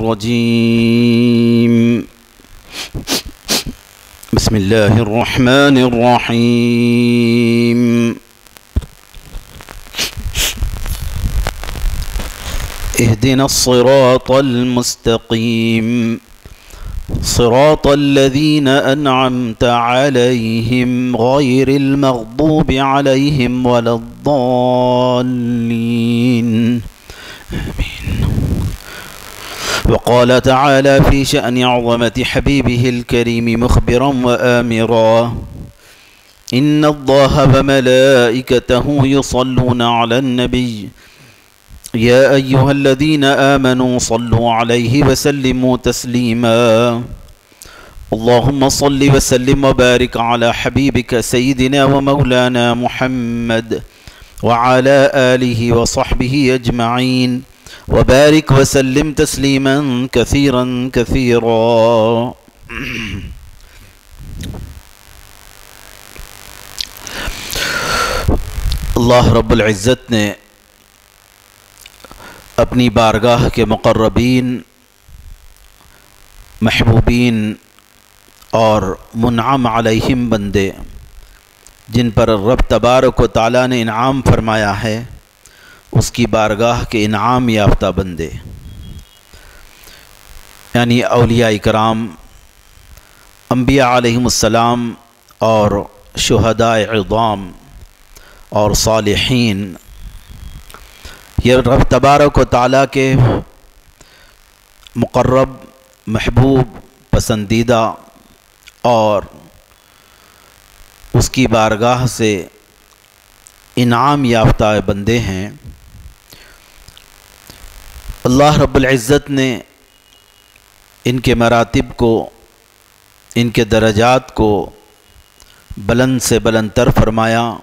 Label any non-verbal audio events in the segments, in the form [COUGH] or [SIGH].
الرجيم. بسم الله الرحمن الرحيم. اهدنا الصراط المستقيم. صراط الذين أنعمت عليهم غير المغضوب عليهم ولا الضالين. آمين. وقال تعالى في شأن عظمة حبيبه الكريم مخبرا وآمرا. إن الله وملائكته يصلون على النبي. يا أيها الذين آمنوا صلوا عليه وسلموا تسليما. اللهم صل وسلم وبارك على حبيبك سيدنا ومولانا محمد وعلى آله وصحبه أجمعين. وبارك وسلم تسليما كثيرا كثيرا. اللہ رب العزت نے اپنی بارگاہ کے مقربین، محبوبین اور منعم علیہم بندے، جن پر رب تبارک و تعالیٰ نے انعام فرمایا ہے اس کی بارگاہ کے انعام یافتہ بندے۔ یعنی اولیاء کرام، انبیاء علیہم السلام اور شہداء عظام اور صالحین۔ یہ رب تبارک و تعالیٰ کے مقرب، محبوب، پسندیدہ اور اس کی بارگاہ سے انعام یافتہ بندے ہیں۔ اللہ رب العزت نے ان کے مراتب کو، ان کے درجات کو بلند سے بلند تر فرمایا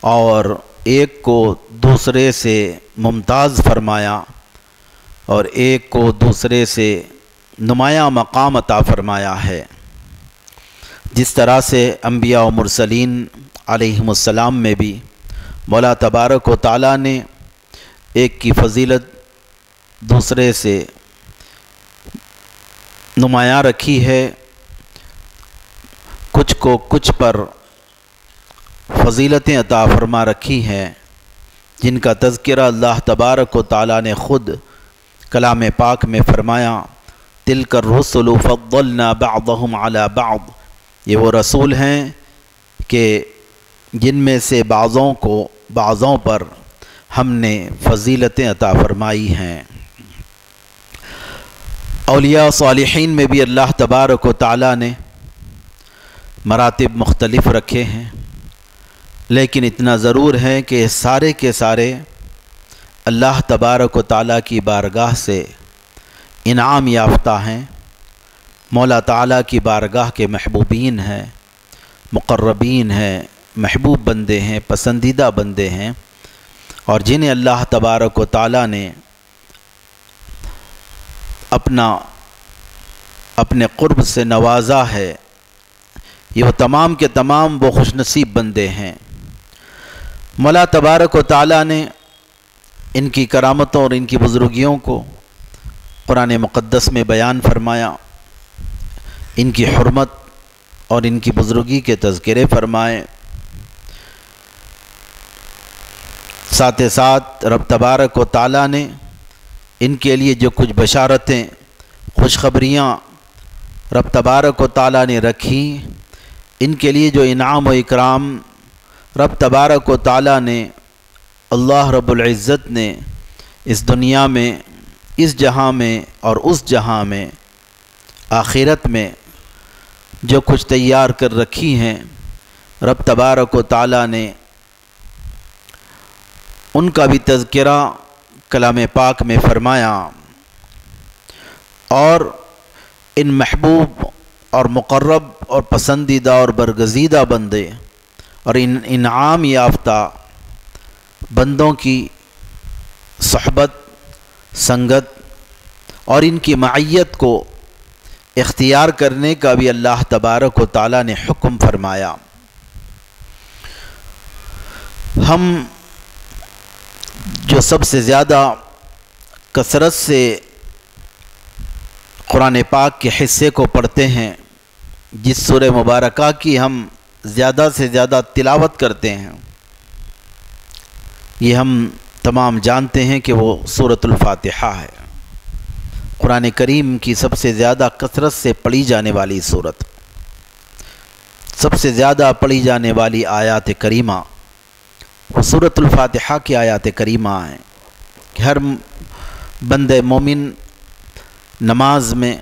اور ایک کو دوسرے سے ممتاز فرمایا اور ایک کو دوسرے سے نمایاں مقام عطا فرمایا ہے۔ جس طرح سے انبیاء و مرسلین علیہم السلام میں بھی مولا تبارک و تعالیٰ نے ایک کی فضیلت دوسرے سے نمایاں رکھی ہے، کچھ کو کچھ پر فضیلتیں عطا فرما رکھی ہیں، جن کا تذکرہ اللہ تبارک و تعالیٰ نے خود کلام پاک میں فرمایا تل کر رسول فضلنا بعضهم على بعض۔ یہ وہ رسول ہیں کہ جن میں سے بعضوں کو، بعضوں پر ہم نے فضیلتیں عطا فرمائی ہیں۔ اولیاء صالحین میں بھی اللہ تبارک و تعالیٰ نے مراتب مختلف رکھے ہیں، لیکن اتنا ضرور ہے کہ سارے کے سارے اللہ تبارک و تعالیٰ کی بارگاہ سے انعام یافتہ ہیں۔ مولا تعالیٰ کی بارگاہ کے محبوبین ہیں، مقربین ہیں، محبوب بندے ہیں، پسندیدہ بندے ہیں۔ اور جنہیں اللہ تبارک و تعالیٰ نے اپنا اپنے قرب سے نوازا ہے، یہ وہ تمام کے تمام وہ خوش نصیب بندے ہیں۔ مولا تبارک و تعالیٰ نے ان کی کرامتوں اور ان کی بزرگیوں کو قرآن مقدس میں بیان فرمایا، ان کی حرمت اور ان کی بزرگی کے تذکرے فرمائے۔ ساتھ ساتھ رب تبارک و تعالیٰ نے ان کے لیے جو کچھ بشارتیں، خوشخبریاں رب تبارک و تعالیٰ نے رکھی، ان کے لیے جو انعام و اکرام رب تبارک و تعالیٰ نے، اللہ رب العزت نے اس دنیا میں، اس جہاں میں اور اس جہاں میں، آخرت میں جو کچھ تیار کر رکھی ہیں، رب تبارک و تعالیٰ نے ان کا بھی تذکرہ کلام پاک میں فرمایا۔ اور ان محبوب اور مقرب اور پسندیدہ اور برگزیدہ بندے اور ان انعام یافتہ بندوں کی صحبت، سنگت اور ان کی معیت کو اختیار کرنے کا بھی اللہ تبارک و تعالیٰ نے حکم فرمایا۔ ہم جو سب سے زیادہ کثرت سے قرآن پاک کے حصے کو پڑھتے ہیں، جس سور مبارکہ کی ہم زیادہ سے زیادہ تلاوت کرتے ہیں۔ یہ ہم تمام جانتے ہیں کہ وہ صورت الفاتحہ ہے۔ قرآن کریم کی سب سے زیادہ کثرت سے پڑھی جانے والی صورت سب سے زیادہ پڑھی جانے والی آیات کریمہ۔ وہ صورت الفاتحہ کی آیات کریمہ ہیں کہ ہر بند مومن نماز میں،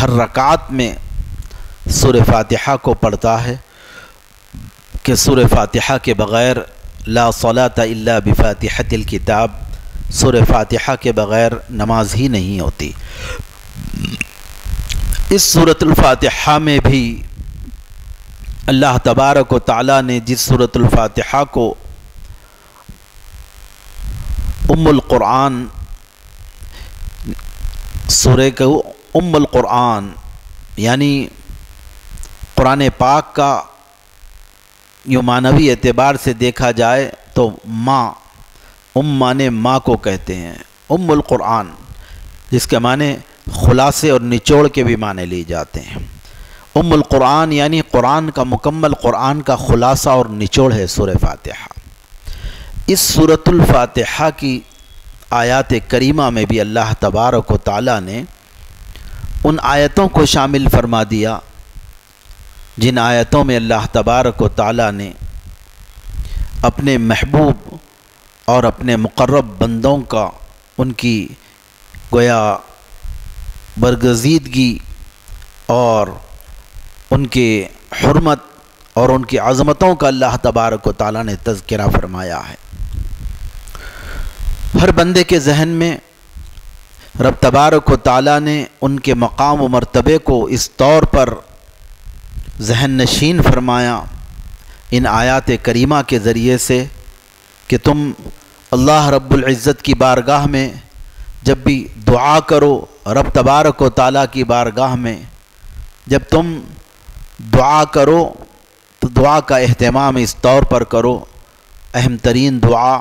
ہر رکعت میں سور فاتحہ کو پڑھتا ہے کہ سور فاتحہ کے بغیر لا صلاة الا بفاتحة الكتاب سور فاتحہ کے بغیر نماز ہی نہیں ہوتی۔ اس صورت الفاتحہ میں بھی اللہ تبارک و تعالیٰ نے جس صورت الفاتحہ کو ام القرآن، سورہ کو ام القرآن یعنی قرآن پاک کا یوں معنوی اعتبار سے دیکھا جائے تو ماں، ام معنی ماں کو کہتے ہیں ام القرآن، جس کے معنی خلاصے اور نچوڑ کے بھی معنی لی جاتے ہیں۔ ام القرآن یعنی قرآن کا مکمل قرآن کا خلاصہ اور نچوڑ ہے سورہ فاتحہ۔ اس صورت الفاتحہ کی آیات کریمہ میں بھی اللہ تبارک و تعالیٰ نے ان آیتوں کو شامل فرما دیا، جن آیتوں میں اللہ تبارک و تعالیٰ نے اپنے محبوب اور اپنے مقرب بندوں کا، ان کی گویا برگزیدگی اور ان کے حرمت اور ان کی عظمتوں کا اللہ تبارک و تعالیٰ نے تذکرہ فرمایا ہے۔ ہر بندے کے ذہن میں رب تبارک و تعالیٰ نے ان کے مقام و مرتبے کو اس طور پر ذہن نشین فرمایا ان آیات کریمہ کے ذریعے سے کہ تم اللہ رب العزت کی بارگاہ میں جب بھی دعا کرو رب تبارک و تعالیٰ کی بارگاہ میں جب تم دعا کرو تو دعا کا اہتمام اس طور پر کرو اہم ترین دعا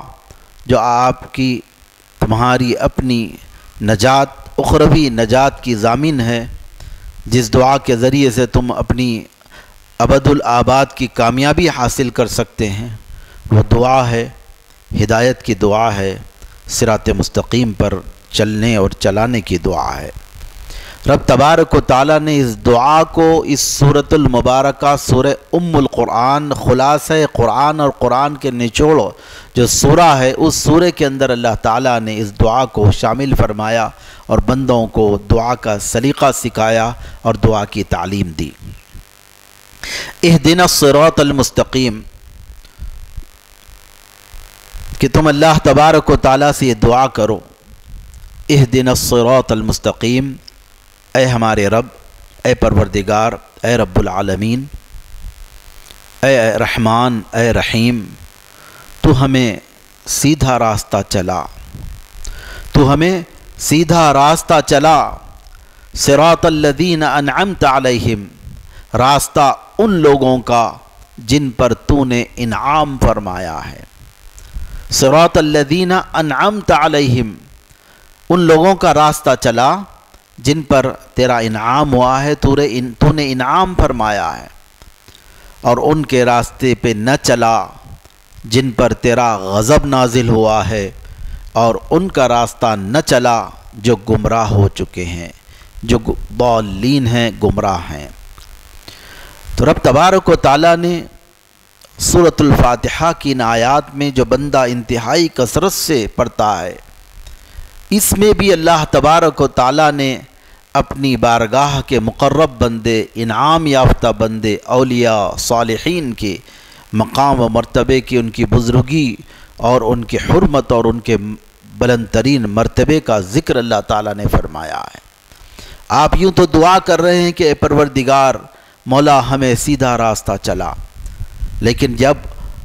جو آپ کی تمہاری اپنی نجات، اخروی نجات کی ضامن ہے، جس دعا کے ذریعے سے تم اپنی ابد الآباد کی کامیابی حاصل کر سکتے ہیں، وہ دعا ہے، ہدایت کی دعا ہے سرات مستقیم پر چلنے اور چلانے کی دعا ہے۔ رب تبارک و تعالیٰ نے اس دعا کو، اس صورت المبارکہ سورہ ام القرآن، خلاصہ قرآن اور قرآن کے نچوڑ جو سورہ ہے، اس سورہ کے اندر اللہ تعالیٰ نے اس دعا کو شامل فرمایا اور بندوں کو دعا کا سلیقہ سکھایا اور دعا کی تعلیم دی۔ اہدنا الصراط المستقیم۔ کہ تم اللہ تبارک و تعالیٰ سے یہ دعا کرو۔ اہدنا الصراط المستقیم۔ اے ہمارے رب، اے پروردگار، اے رب العالمین، اے رحمان، اے رحیم، تو ہمیں سیدھا راستہ چلا۔ تو ہمیں سیدھا راستہ چلا۔ صراط الذین انعمت علیہم، راستہ ان لوگوں کا جن پر تو نے انعام فرمایا ہے۔ صراط الذین انعمت علیہم، ان لوگوں کا راستہ چلا۔ جن پر تیرا انعام ہوا ہے تو نے انعام فرمایا ہے۔ اور ان کے راستے پہ نہ چلا جن پر تیرا غضب نازل ہوا ہے، اور ان کا راستہ نہ چلا جو گمراہ ہو چکے ہیں، جو بالین ہیں، گمراہ ہیں۔ تو رب تبارک و تعالیٰ نے صورت الفاتحہ کی نایات میں جو بندہ انتہائی کثرت سے پڑھتا ہے اس میں بھی اللہ تبارک و تعالیٰ نے اپنی بارگاہ کے مقرب بندے، انعام یافتہ بندے، اولیاء، صالحین کے مقام و مرتبے کی، ان کی بزرگی اور ان کی حرمت اور ان کے بلند ترین مرتبے کا ذکر اللہ تعالیٰ نے فرمایا ہے۔ آپ یوں تو دعا کر رہے ہیں کہ اے پروردگار، مولا ہمیں سیدھا راستہ چلا، لیکن جب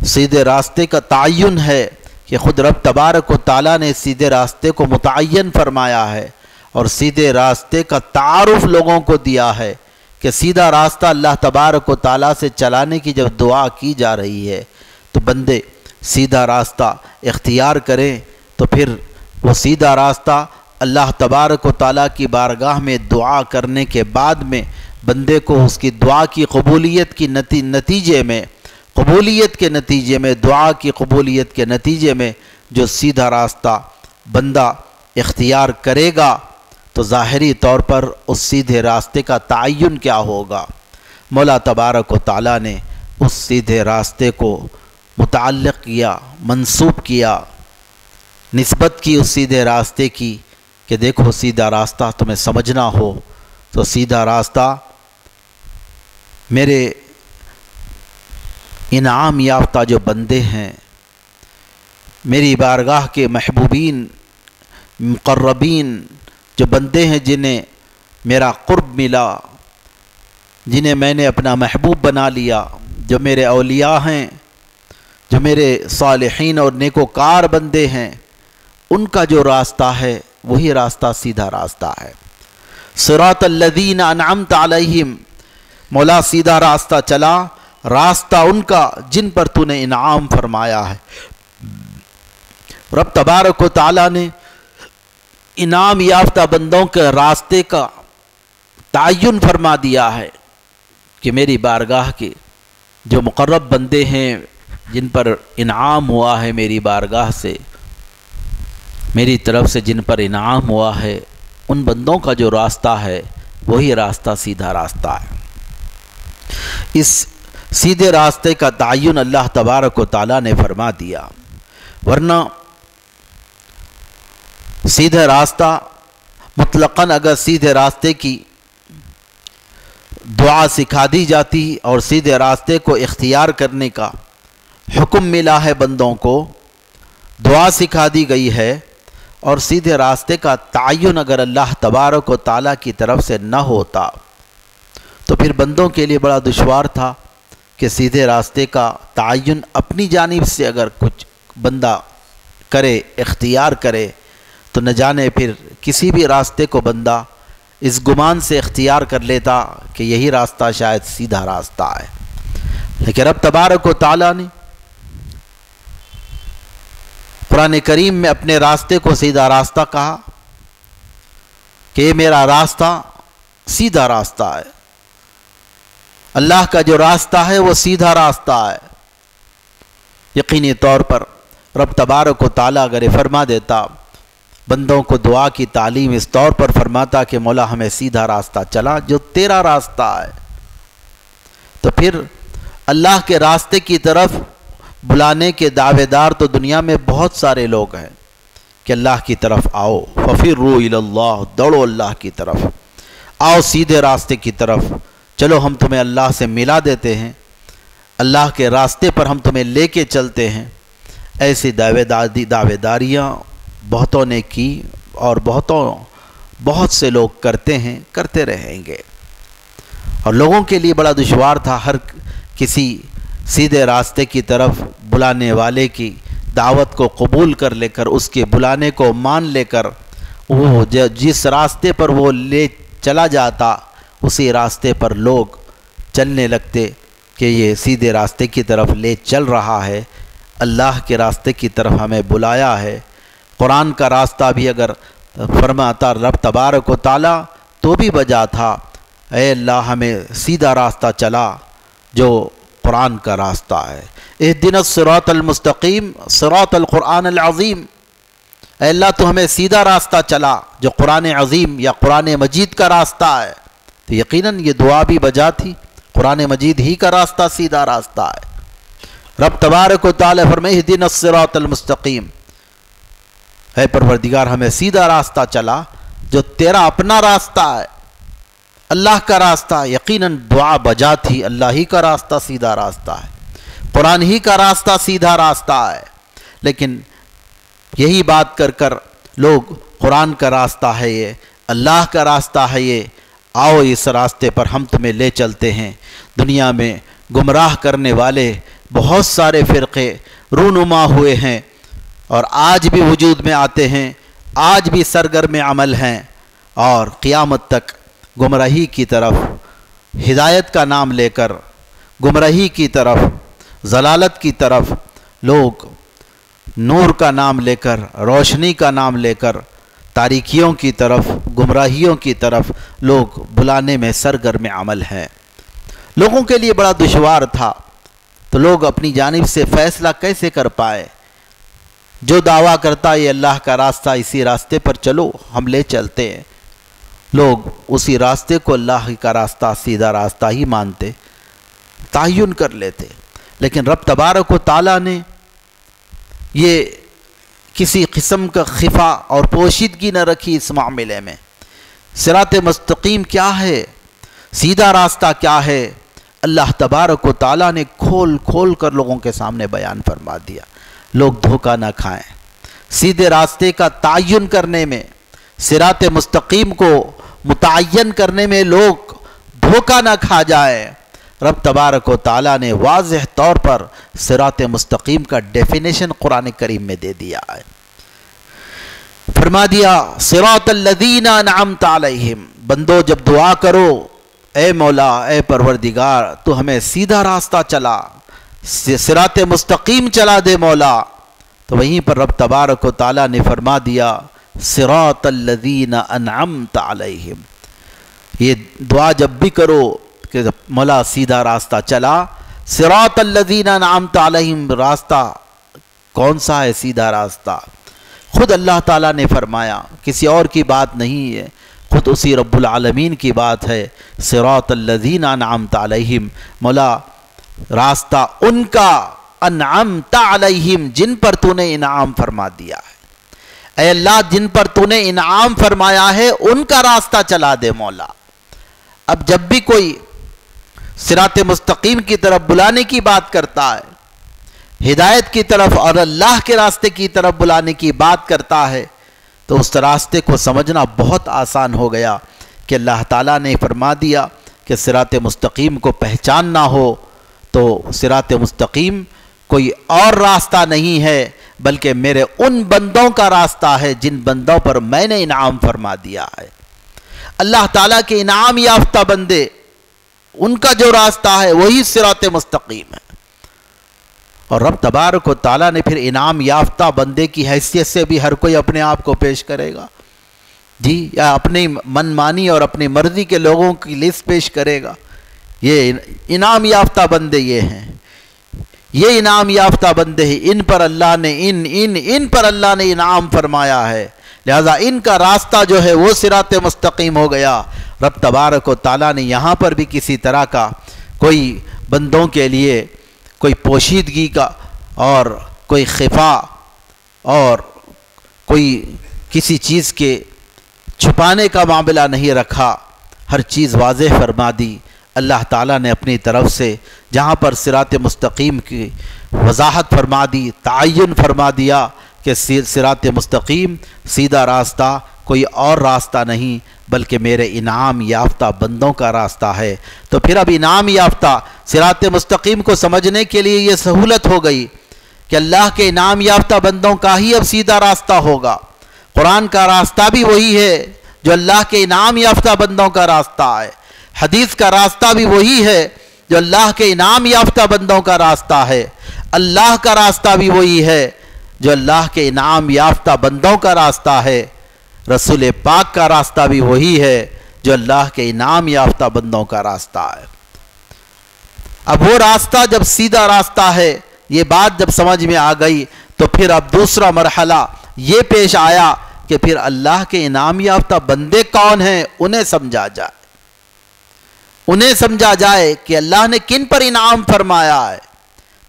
سیدھے راستے کا تعین ہے کہ خود رب تبارک و تعالیٰ نے سیدھے راستے کو متعین فرمایا ہے اور سیدھے راستے کا تعارف لوگوں کو دیا ہے کہ سیدھا راستہ اللہ تبارک و تعالیٰ سے چلانے کی جب دعا کی جا رہی ہے، تو بندے سیدھا راستہ اختیار کریں، تو پھر وہ سیدھا راستہ اللہ تبارک و تعالیٰ کی بارگاہ میں دعا کرنے کے بعد میں بندے کو اس کی دعا کی قبولیت کی نتیجے میں قبولیت کے نتیجے میں، دعا کی قبولیت کے نتیجے میں جو سیدھا راستہ بندہ اختیار کرے گا، تو ظاہری طور پر اس سیدھے راستے کا تعین کیا ہوگا۔ مولا تبارک و تعالیٰ نے اس سیدھے راستے کو متعلق کیا، منسوب کیا، نسبت کی اس سیدھے راستے کی کہ دیکھو سیدھا راستہ تمہیں سمجھنا ہو، تو سیدھا راستہ میرے انعام یافتہ جو بندے ہیں، میری بارگاہ کے محبوبین، مقربین جو بندے ہیں جنہیں میرا قرب ملا، جنہیں میں نے اپنا محبوب بنا لیا، جو میرے اولیاء ہیں، جو میرے صالحین اور نیکوکار بندے ہیں، ان کا جو راستہ ہے، وہی راستہ سیدھا راستہ ہے۔ سراط الذین انعمت علیہم، مولا سیدھا راستہ چلا۔ راستہ ان کا جن پر تو نے انعام فرمایا ہے۔ رب تبارک و تعالیٰ نے انعام یافتہ بندوں کے راستے کا تعین فرما دیا ہے کہ میری بارگاہ کے جو مقرب بندے ہیں، جن پر انعام ہوا ہے میری بارگاہ سے، میری طرف سے جن پر انعام ہوا ہے، ان بندوں کا جو راستہ ہے، وہی راستہ سیدھا راستہ ہے۔ اس سیدھے راستے کا تعین اللہ تبارک و تعالیٰ نے فرما دیا۔ ورنہ سیدھے راستہ، مطلقاً اگر سیدھے راستے کی دعا سکھا دی جاتی اور سیدھے راستے کو اختیار کرنے کا حکم ملا ہے بندوں کو، دعا سکھا دی گئی ہے اور سیدھے راستے کا تعین اگر اللہ تبارک و تعالیٰ کی طرف سے نہ ہوتا تو پھر بندوں کے لیے بڑا دشوار تھا۔ کہ سیدھے راستے کا تعین اپنی جانب سے اگر کچھ بندہ کرے، اختیار کرے، تو نہ جانے پھر کسی بھی راستے کو بندہ اس گمان سے اختیار کر لیتا کہ یہی راستہ شاید سیدھا راستہ ہے۔ لیکن رب تبارک و تعالیٰ نے قرآن کریم میں اپنے راستے کو سیدھا راستہ کہا کہ یہ میرا راستہ سیدھا راستہ ہے۔ اللہ کا جو راستہ ہے وہ سیدھا راستہ ہے۔ یقینی طور پر رب تبارک و تعالیٰ اگر فرما دیتا، بندوں کو دعا کی تعلیم اس طور پر فرماتا کہ مولا ہمیں سیدھا راستہ چلا جو تیرا راستہ ہے۔ تو پھر اللہ کے راستے کی طرف بلانے کے دعوے دار تو دنیا میں بہت سارے لوگ ہیں کہ اللہ کی طرف آؤ۔ ففر رو اللہ، دوڑو اللہ کی طرف۔ آؤ سیدھے راستے کی طرف۔ چلو ہم تمہیں اللہ سے ملا دیتے ہیں۔ اللہ کے راستے پر ہم تمہیں لے کے چلتے ہیں۔ ایسی دعوے دادی دعوے داریاں بہتوں نے کی اور بہتوں بہت سے لوگ کرتے ہیں، کرتے رہیں گے۔ اور لوگوں کے لیے بڑا دشوار تھا ہر کسی سیدھے راستے کی طرف بلانے والے کی دعوت کو قبول کر لے کر، اس کے بلانے کو مان لے کر، وہ جس راستے پر وہ لے چلا جاتا اسی راستے پر لوگ چلنے لگتے کہ یہ سیدھے راستے کی طرف لے چل رہا ہے۔ اللہ کے راستے کی طرف ہمیں بلایا ہے۔ قرآن کا راستہ بھی اگر فرماتا رب تبارک و تعالیٰ تو بھی بجا تھا۔ اے اللہ، ہمیں سیدھا راستہ چلا جو قرآن کا راستہ ہے۔ اس دن سروت المستقیم سروت القرآن العظیم۔ اے اللہ، تو ہمیں سیدھا راستہ چلا جو قرآن عظیم یا قرآن مجید کا راستہ ہے۔ تو یقیناً یہ دعا بھی بجا تھی۔ قرآن مجید ہی کا راستہ سیدھا راستہ ہے۔ رب تبارک و تعالی فرمائے دن الصراط المستقیم۔ اے پروردگار، ہمیں سیدھا راستہ چلا جو تیرا اپنا راستہ ہے۔ اللہ کا راستہ، یقیناً دعا بجا تھی۔ اللہ ہی کا راستہ سیدھا راستہ ہے۔ قرآن ہی کا راستہ سیدھا راستہ ہے۔ لیکن یہی بات کر کر لوگ، قرآن کا راستہ ہے یہ، اللہ کا راستہ ہے یہ۔ آؤ اس راستے پر ہم تمہیں لے چلتے ہیں۔ دنیا میں گمراہ کرنے والے بہت سارے فرقے رونما ہوئے ہیں اور آج بھی وجود میں آتے ہیں، آج بھی سرگرم عمل ہیں۔ اور قیامت تک گمراہی کی طرف، ہدایت کا نام لے کر گمراہی کی طرف، ضلالت کی طرف لوگ نور کا نام لے کر، روشنی کا نام لے کر تاریکیوں کی طرف، گمراہیوں کی طرف لوگ بلانے میں سرگرم عمل ہیں۔ لوگوں کے لیے بڑا دشوار تھا۔ تو لوگ اپنی جانب سے فیصلہ کیسے کر پائے؟ جو دعویٰ کرتا یہ اللہ کا راستہ، اسی راستے پر چلو، ہم لے چلتے ہیں۔ لوگ اسی راستے کو اللہ کا راستہ، سیدھا راستہ ہی مانتے، تعین کر لیتے۔ لیکن رب تبارک و تعالیٰ نے یہ کسی قسم کا خفا اور پوشیدگی نہ رکھی اس معاملے میں۔ سرات مستقیم کیا ہے؟ سیدھا راستہ کیا ہے؟ اللہ تبارک و تعالیٰ نے کھول کھول کر لوگوں کے سامنے بیان فرما دیا۔ لوگ دھوکہ نہ کھائیں۔ سیدھے راستے کا تعین کرنے میں سرات مستقیم کو متعین کرنے میں لوگ دھوکہ نہ کھا جائے رب تبارک و تعالیٰ نے واضح طور پر سرات مستقیم کا ڈیفینیشن قرآن کریم میں دے دیا ہے۔ فرما دیا سرات الذین انعمت علیہم، بندو جب دعا کرو، اے مولا، اے پروردگار، تو ہمیں سیدھا راستہ چلا سرات مستقیم چلا دے مولا۔ تو وہیں پر رب تبارک و تعالیٰ نے فرما دیا سرات الذین انعمت علیہم۔ یہ دعا جب بھی کرو کہ مولا سیدھا راستہ چلا سرات الذین انعمت علیہم، راستہ کون سا ہے سیدھا راستہ؟ خود اللہ تعالیٰ نے فرمایا، کسی اور کی بات نہیں ہے، خود اسی رب العالمین کی بات ہے سرات الذین انعمت علیہم۔ مولا، راستہ ان کا، انعمت علیہم، جن پر تو نے انعام فرما دیا ہے۔ اے اللہ، جن پر تو نے انعام فرمایا ہے، ان کا راستہ چلا دے مولا۔ اب جب بھی کوئی سرات مستقیم کی طرف بلانے کی بات کرتا ہے، ہدایت کی طرف اور اللہ کے راستے کی طرف بلانے کی بات کرتا ہے۔ تو اس راستے کو سمجھنا بہت آسان ہو گیا کہ اللہ تعالیٰ نے فرما دیا کہ سرات مستقیم کو پہچاننا ہو۔ تو سرات مستقیم کوئی اور راستہ نہیں ہے، بلکہ میرے ان بندوں کا راستہ ہے جن بندوں پر میں نے انعام فرما دیا ہے۔ اللہ تعالیٰ کے انعام یافتہ بندے ان کا جو راستہ ہے وہی سرات مستقیم ہے۔ اور رب تبارک و تعالیٰ نے پھر انعام یافتہ بندے کی حیثیت سے بھی ہر کوئی اپنے آپ کو پیش کرے گا۔ جی یا اپنی من مانی اور اپنی مرضی کے لوگوں کی لسٹ پیش کرے گا۔ یہ انعام یافتہ بندے یہ ہیں۔ یہ انعام یافتہ بندے ہیں۔ ان پر اللہ نے، ان ان ان پر اللہ نے انعام فرمایا ہے۔ لہذا ان کا راستہ جو ہے وہ سرات مستقیم ہو گیا۔ رب تبارک و تعالیٰ نے یہاں پر بھی کسی طرح کا کوئی بندوں کے لیے کوئی پوشیدگی کا اور کوئی خفا اور کوئی کسی چیز کے چھپانے کا معاملہ نہیں رکھا، ہر چیز واضح فرما دی۔ اللہ تعالیٰ نے اپنی طرف سے جہاں پر سرات مستقیم کی وضاحت فرما دی، تعین فرما دیا کہ سرات مستقیم سیدھا راستہ کوئی اور راستہ نہیں، بلکہ میرے انعام یافتہ بندوں کا راستہ ہے۔ تو پھر اب انعام یافتہ سرات مستقیم کو سمجھنے کے لیے یہ سہولت ہو گئی کہ اللہ کے انعام یافتہ بندوں کا ہی اب سیدھا راستہ ہوگا۔ قرآن کا راستہ بھی وہی ہے جو اللہ کے انعام یافتہ بندوں کا راستہ ہے۔ حدیث کا راستہ بھی وہی ہے جو اللہ کے انعام یافتہ بندوں کا راستہ ہے۔ اللہ کا راستہ بھی وہی ہے جو اللہ کے انعام یافتہ بندوں کا راستہ ہے۔ رسول پاک کا راستہ بھی وہی ہے جو اللہ کے انعام یافتہ بندوں کا راستہ ہے۔ اب وہ راستہ جب سیدھا راستہ ہے، یہ بات جب سمجھ میں آ گئی، تو پھر اب دوسرا مرحلہ یہ پیش آیا کہ پھر اللہ کے انعام یافتہ بندے کون ہیں، انہیں سمجھا جائے۔ انہیں سمجھا جائے کہ اللہ نے کن پر انعام فرمایا ہے۔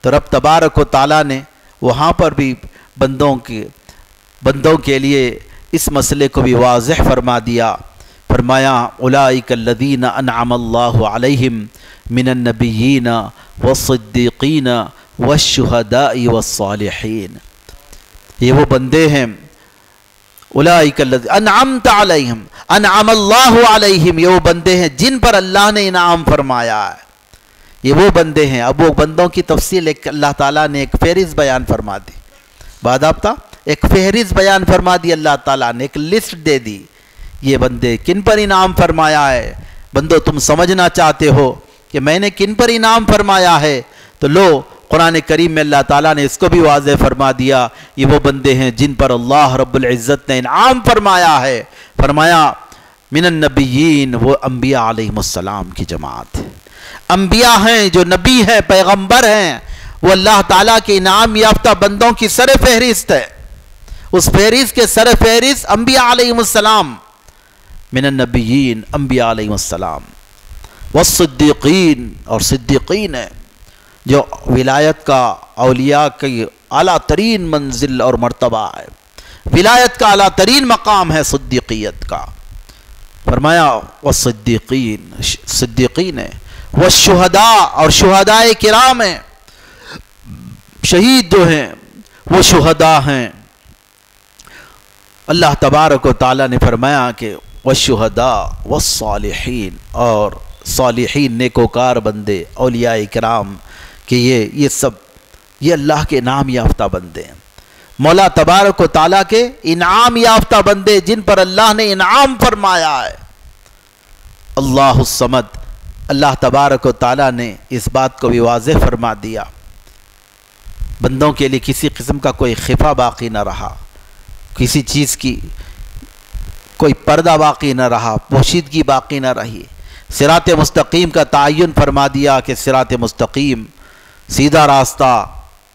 تو رب تبارک و تعالیٰ نے وہاں پر بھی بندوں کے بندوں کے لیے اس مسئلے کو بھی واضح فرما دیا۔ فرمایا اولئک الذین انعم اللہ علیہم من النبیین والصدیقین والشہداء والصالحین. یہ وہ بندے ہیں۔ اولئک الذین انعمت علیہم، انعم اللہ علیہم، یہ وہ بندے ہیں جن پر اللہ نے انعام فرمایا ہے۔ یہ وہ بندے ہیں۔ اب وہ بندوں کی تفصیل ایک اللہ تعالیٰ نے ایک فہرست بیان فرما دی۔ بعد آپ ایک فہرست بیان فرما دی، اللہ تعالیٰ نے ایک لسٹ دے دی۔ یہ بندے کن پر انعام فرمایا ہے؟ بندو، تم سمجھنا چاہتے ہو کہ میں نے کن پر انعام فرمایا ہے؟ تو لو، قرآن کریم میں اللہ تعالیٰ نے اس کو بھی واضح فرما دیا۔ یہ وہ بندے ہیں جن پر اللہ رب العزت نے انعام فرمایا ہے۔ فرمایا، من النبیین وہ انبیاء علیہ السلام کی جماعت۔ ہے انبیاء ہیں جو نبی ہیں، پیغمبر ہیں۔ وہ اللہ تعالیٰ کے انعام یافتہ بندوں کی سر فہرست ہے۔ اس فہرست کے سر فہرست انبیاء علیہ السلام، من النبیین انبیاء علیہ السلام، والصدیقین اور صدیقین ہیں، جو ولایت کا اولیاء کی اعلیٰ ترین منزل اور مرتبہ ہے۔ ولایت کا اعلیٰ ترین مقام ہے صدیقیت کا۔ فرمایا وہ صدیقین صدیقین ہے وہ شہداء اور شہداء کرام ہیں، شہید جو ہیں، وہ شہداء ہیں۔ اللہ تبارک و تعالیٰ نے فرمایا کہ وہ شہداء وہ صالحین اور صالحین، نیکوکار بندے، اولیاء کرام، کہ یہ یہ سب، یہ اللہ کے انعام یافتہ بندے ہیں۔ مولا تبارک و تعالیٰ کے انعام یافتہ بندے، جن پر اللہ نے انعام فرمایا ہے۔ اللہ السمد اللہ تبارک و تعالیٰ نے اس بات کو بھی واضح فرما دیا۔ بندوں کے لیے کسی قسم کا کوئی خفا باقی نہ رہا۔ کسی چیز کی کوئی پردہ باقی نہ رہا، پوشیدگی باقی نہ رہی۔ سرات مستقیم کا تعین فرما دیا کہ سرات مستقیم سیدھا راستہ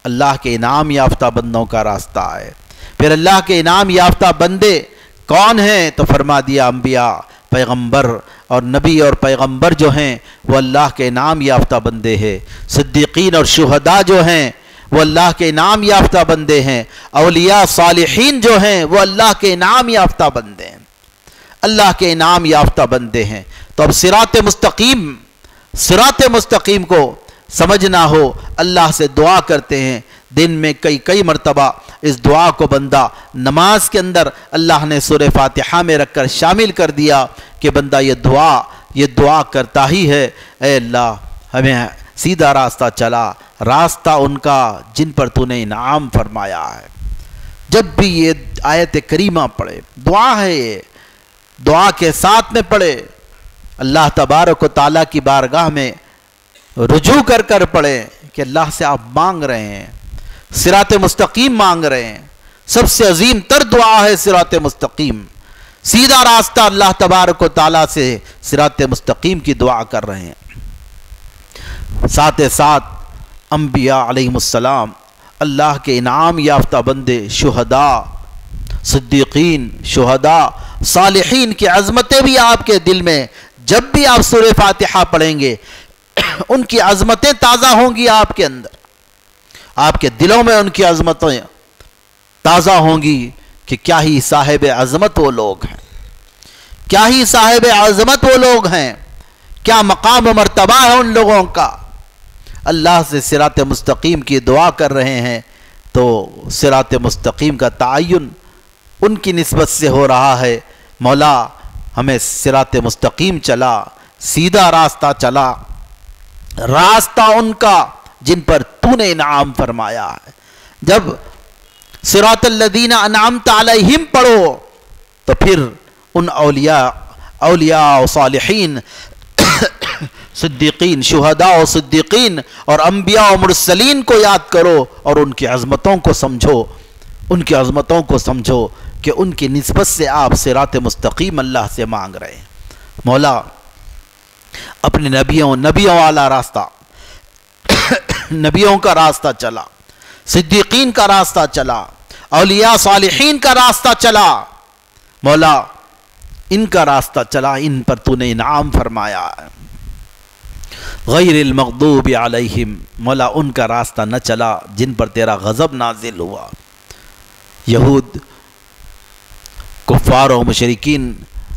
اللہ کے انعام یافتہ بندوں کا راستہ ہے۔ پھر اللہ کے انعام یافتہ بندے کون ہیں؟ تو فرما دیا انبیاء، پیغمبر اور نبی اور پیغمبر جو ہیں، وہ اللہ کے انعام یافتہ بندے ہیں۔ صدیقین اور شہداء جو ہیں وہ اللہ کے انعام یافتہ بندے ہیں۔ اولیاء صالحین جو ہیں، وہ اللہ کے انعام یافتہ بندے ہیں۔ اللہ کے انعام یافتہ بندے ہیں۔ تو اب سرات مستقیم سرات مستقیم کو سمجھنا ہو، اللہ سے دعا کرتے ہیں۔ دن میں کئی کئی مرتبہ اس دعا کو بندہ نماز کے اندر اللہ نے سور فاتحہ میں رکھ کر شامل کر دیا کہ بندہ یہ دعا یہ دعا کرتا ہی ہے۔ اے اللہ، ہمیں سیدھا راستہ چلا، راستہ ان کا جن پر تو نے انعام فرمایا ہے۔ جب بھی یہ آیت کریمہ پڑھے، دعا ہے یہ، دعا کے ساتھ میں پڑھے، اللہ تبارک و تعالیٰ کی بارگاہ میں رجوع کر کر پڑھیں کہ اللہ سے آپ مانگ رہے ہیں سرات مستقیم مانگ رہے ہیں۔ سب سے عظیم تر دعا ہے سرات مستقیم۔ سیدھا راستہ اللہ تبارک و تعالیٰ سے سرات مستقیم کی دعا کر رہے ہیں۔ ساتھ ساتھ انبیاء علیہ السلام، اللہ کے انعام یافتہ بندے، شہداء، صدیقین، شہداء، صالحین کی عظمتیں بھی آپ کے دل میں جب بھی آپ سور فاتحہ پڑھیں گے، [COUGHS] ان کی عظمتیں تازہ ہوں گی آپ کے اندر۔ آپ کے دلوں میں ان کی عظمتیں تازہ ہوں گی کہ کیا ہی صاحب عظمت وہ لوگ ہیں۔ کیا ہی صاحب عظمت وہ لوگ ہیں۔ کیا مقام و مرتبہ ہے ان لوگوں کا؟ اللہ سے سرات مستقیم کی دعا کر رہے ہیں تو سرات مستقیم کا تعین ان کی نسبت سے ہو رہا ہے۔ مولا، ہمیں سرات مستقیم چلا، سیدھا راستہ چلا۔ راستہ ان کا جن پر تو نے انعام فرمایا ہے۔ جب سرات الدین انعامت علیہم پڑھو تو پھر ان اولیاء اولیاء و صالحین [COUGHS] صدیقین، شہداء و صدیقین اور انبیاء و مرسلین کو یاد کرو اور ان کی عظمتوں کو سمجھو۔ ان کی عظمتوں کو سمجھو کہ ان کی نسبت سے آپ سرات مستقیم اللہ سے مانگ رہے ہیں۔ مولا، اپنے نبیوں نبیوں والا راستہ۔ [COUGHS] نبیوں کا راستہ چلا۔ صدیقین کا راستہ چلا۔ اولیاء صالحین کا راستہ چلا۔ مولا ان کا راستہ چلا، ان پر تو نے انعام فرمایا۔ غیر المغضوب علیہم مولا ان کا راستہ نہ چلا جن پر تیرا غضب نازل ہوا۔ یہود، کفار و مشرقین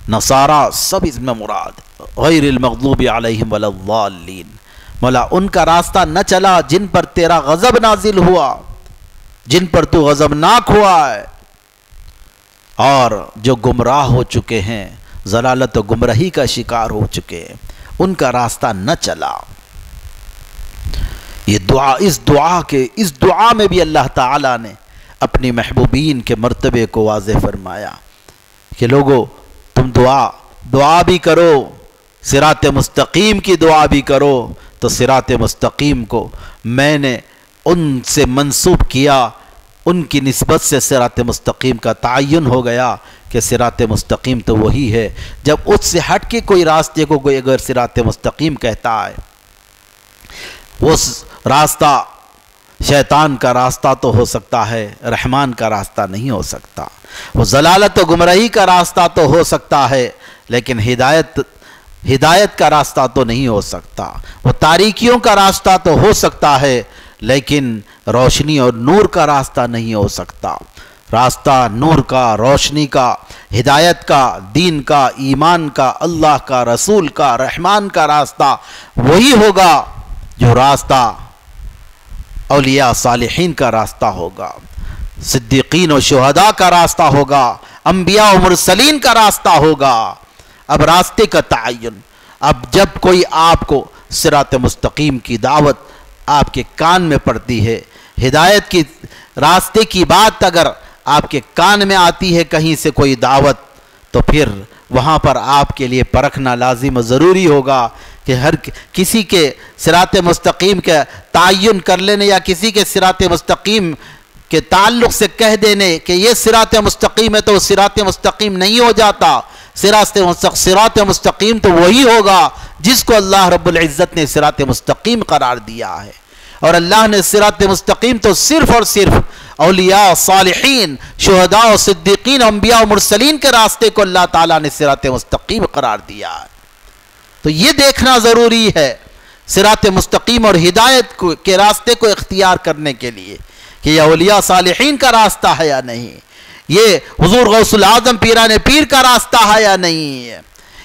نصارہ، سب اس میں مراد۔ غیر المغضوب علیہم والضالین مولا ان کا راستہ نہ چلا جن پر تیرا غضب نازل ہوا۔ جن پر تو غضبناک ہوا ہے۔ اور جو گمراہ ہو چکے ہیں ضلالت و گمراہی کا شکار ہو چکے ہیں ان کا راستہ نہ چلا۔ یہ دعا، اس دعا کے، اس دعا میں بھی اللہ تعالی نے اپنی محبوبین کے مرتبے کو واضح فرمایا کہ لوگو، تم دعا دعا بھی کرو سرات مستقیم کی دعا بھی کرو۔ تو سرات مستقیم کو میں نے ان سے منسوب کیا ان کی نسبت سے سرات مستقیم کا تعین ہو گیا کہ سرات مستقیم تو وہی ہے۔ جب اس سے ہٹ کے کوئی راستے کو کوئی اگر سرات مستقیم کہتا ہے وہ راستہ شیطان کا راستہ تو ہو سکتا ہے، رحمان کا راستہ نہیں ہو سکتا۔ وہ ضلالت و گمراہی کا راستہ تو ہو سکتا ہے، لیکن ہدایت ہدایت کا راستہ تو نہیں ہو سکتا۔ وہ تاریکیوں کا راستہ تو ہو سکتا ہے لیکن روشنی اور نور کا راستہ نہیں ہو سکتا۔ راستہ نور کا، روشنی کا، ہدایت کا، دین کا، ایمان کا، اللہ کا، رسول کا، رحمان کا راستہ وہی ہوگا جو راستہ اولیاء صالحین کا راستہ ہوگا۔ صدیقین و شہداء کا راستہ ہوگا۔ انبیاء و مرسلین کا راستہ ہوگا۔ اب راستے کا تعین۔ اب جب کوئی آپ کو سرات مستقیم کی دعوت آپ کے کان میں پڑتی ہے۔ ہدایت کی، راستے کی بات اگر آپ کے کان میں آتی ہے کہیں سے کوئی دعوت، تو پھر وہاں پر آپ کے لیے پرکھنا لازم و ضروری ہوگا کہ ہر کسی کے سرات مستقیم کے تعین کر لینے یا کسی کے سرات مستقیم کے تعلق سے کہہ دینے کہ یہ سرات مستقیم ہے تو وہ سرات مستقیم نہیں ہو جاتا۔ سرات مستقیم تو وہی ہوگا جس کو اللہ رب العزت نے سرات مستقیم قرار دیا ہے۔ اور اللہ نے سرات مستقیم تو صرف اور صرف اولیاء صالحین، شہداء و صدیقین، انبیاء و مرسلین کے راستے کو اللہ تعالیٰ نے سرات مستقیم قرار دیا ہے۔ تو یہ دیکھنا ضروری ہے سرات مستقیم اور ہدایت کے راستے کو اختیار کرنے کے لیے۔ کہ یہ اولیاء صالحین کا راستہ ہے یا نہیں؟ یہ حضور غوث العظم پیران پیر کا راستہ ہے یا نہیں؟ ہے